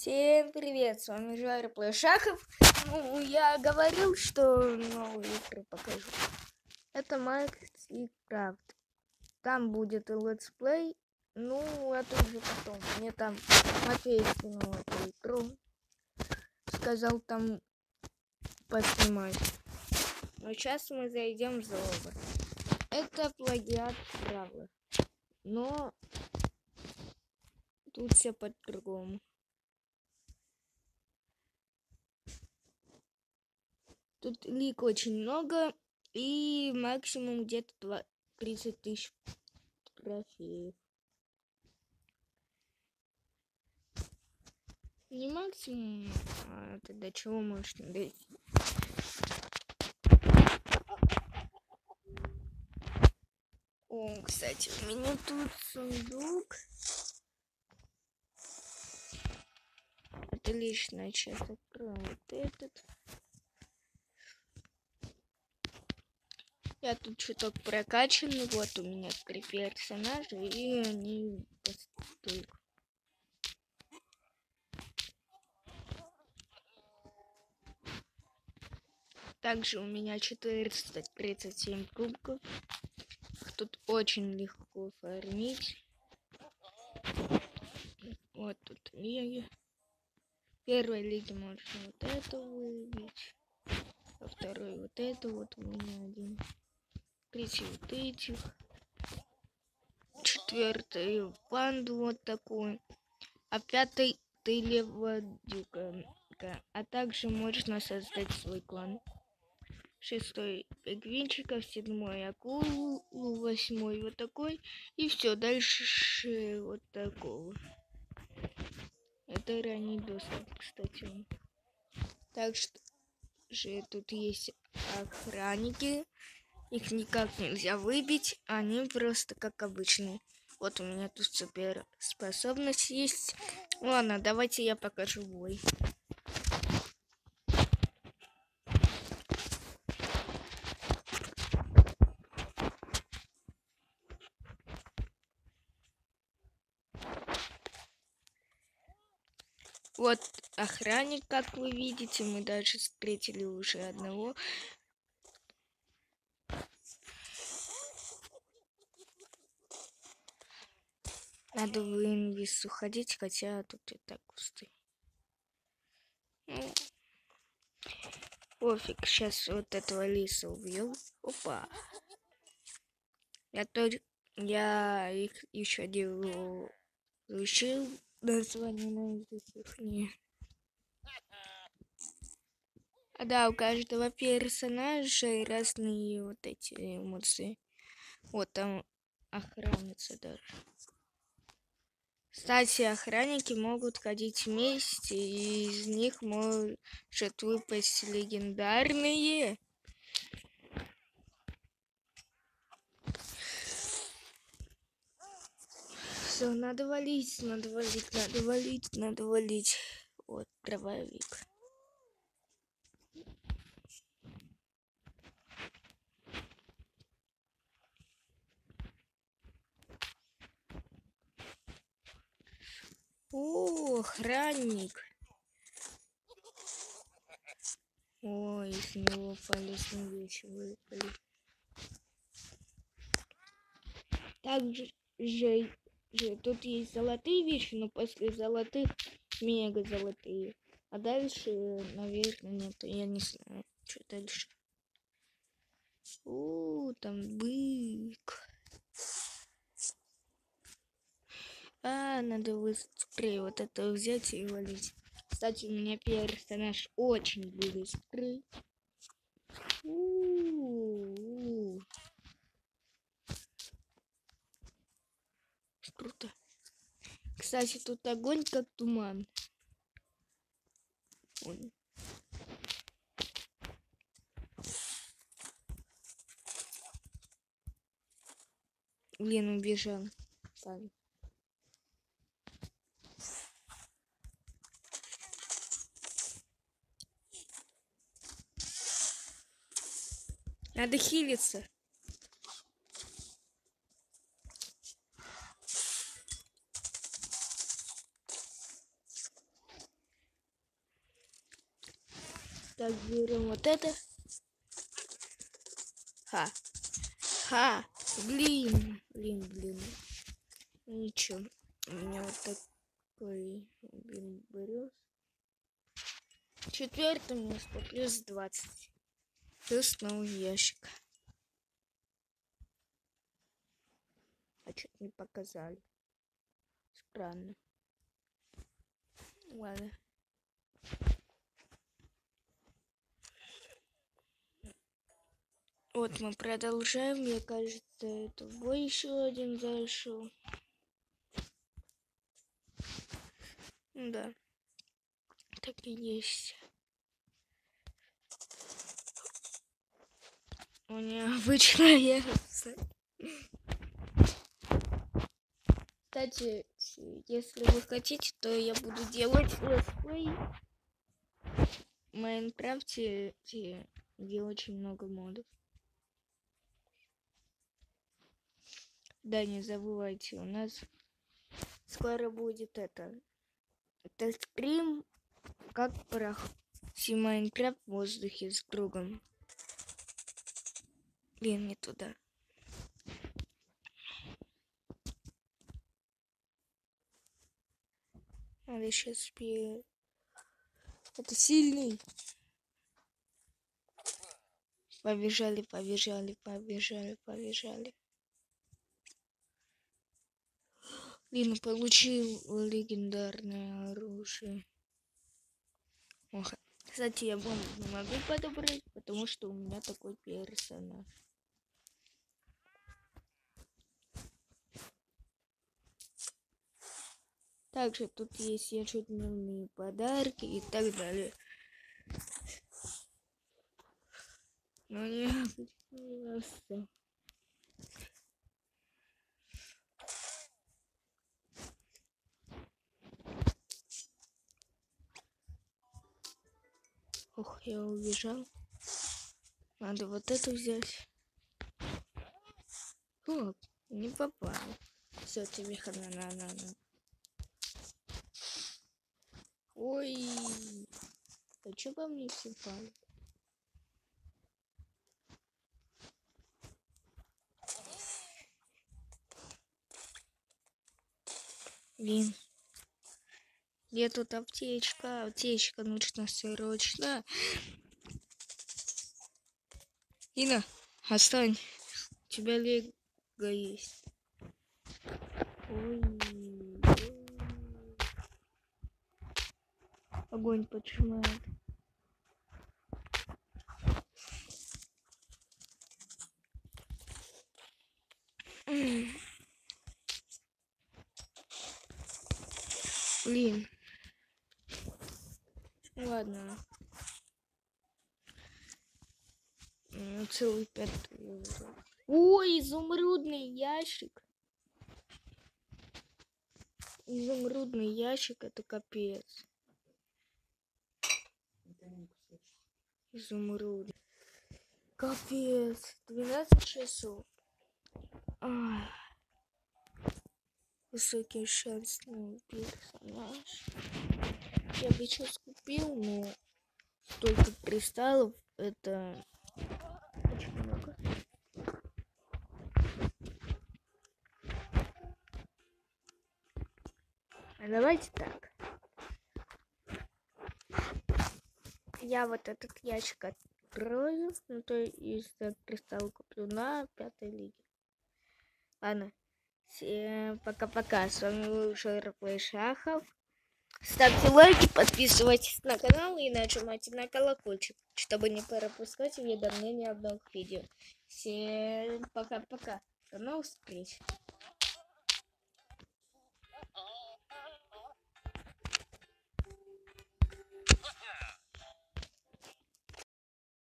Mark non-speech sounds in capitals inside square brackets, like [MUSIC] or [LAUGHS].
Всем привет, с вами Жаря Плешаков. Ну, я говорил, что новые игры покажу. Это Майнкрафт и Крафт. Там будет и летсплей. Ну, это уже потом. Мне там Матвей скинул эту игру. Сказал там поснимать. Но сейчас мы зайдем в золото. Это плагиат правда. Но тут все по-другому. Тут лик очень много. И максимум где-то 30 тысяч трофеев. Не максимум, а до чего можно дойти. О, кстати, у меня тут сундук. Отлично, сейчас открою вот этот. Я тут чуток прокачан. Вот у меня три персонажа, и они постолько. Также у меня 437 кубков. Тут очень легко фармить. Вот тут лиги. Первой лиге можно вот это выбить. Во второй вот это вот у меня один третий вот этих, четвертый панду вот такой, а пятый ты леводюка, а также можно создать свой клан. Шестой пингвинчиков, седьмой акулу, восьмой вот такой, и все, дальше вот такого. Это ранний доступ, кстати. Так что же тут есть охранники. Их никак нельзя выбить, они просто как обычные. Вот у меня тут супер способность есть. Ладно, давайте я покажу бой. Вот охранник, как вы видите, мы дальше встретили уже одного. Надо в инвиз уходить, хотя тут и так пусты. Ну, пофиг, сейчас вот этого лиса убью. Опа. Я только... Я их еще делаю... Учил название на их не. А да, у каждого персонажа разные вот эти эмоции. Вот там охранница даже. Кстати, охранники могут ходить вместе, и из них может выпасть легендарные. Все, надо валить, надо валить, надо валить, надо валить. Вот, дробовик. О, охранник. Ой, из него полезные вещи выпали. Также же, же тут есть золотые вещи, но после золотых мега золотые. А дальше, наверное, нет, я не знаю, что дальше. О, там бык. А, надо быстрее вот это взять и валить. Кстати, у меня персонаж очень быстрый. Круто. Кстати, тут огонь как туман. Ой. Блин, убежал. Ставим. Надо хилиться. Так, берем вот это. Ха. Ха. Блин. Блин, блин. Ничего. У меня вот такой блин, берез. Четвертое место. Плюс 20. Плюс новый ящик. А что не показали. Странно. Ладно. Вот мы продолжаем. Мне кажется, это бой еще один зашел. Да. Так и есть. У меня обычная [LAUGHS] Кстати, если вы хотите, то я буду делать летсплей в Майнкрафте, где очень много модов. Да, не забывайте, у нас скоро будет это. Это стрим, как пройти Майнкрафт в воздухе с другом. Блин, не туда. Надо сейчас спи. Это сильный. Побежали, побежали, побежали, побежали. Блин, получил легендарное оружие. Ох. Кстати, я бомбу не могу подобрать, потому что у меня такой персонаж. Также тут есть ежедневные подарки и так далее. Но не просто. Ох, я убежал. Надо вот это взять. О, не попал. Все, тебе хана на на на. Ой, а что по мне все пали? Блин. Где тут аптечка? Аптечка нужна срочно. Ина, остань. У тебя лего есть. Ой. Огонь поджимает. Блин. Ладно. Целый пятый. Ой, изумрудный ящик. Изумрудный ящик, это капец. Изумруд. Капец. 12 часов. Ах. Высокий шанс на персонаж. Я бы сейчас купил, но столько кристаллов это очень много. А давайте так. Я вот этот ящик открою, ну то есть кристалл куплю на пятой лиге. Ладно. Пока-пока. С вами был Шерплей Шахов. Ставьте лайки, подписывайтесь на канал и нажимайте на колокольчик, чтобы не пропускать уведомления об новых видео. Всем пока-пока. До новых встреч.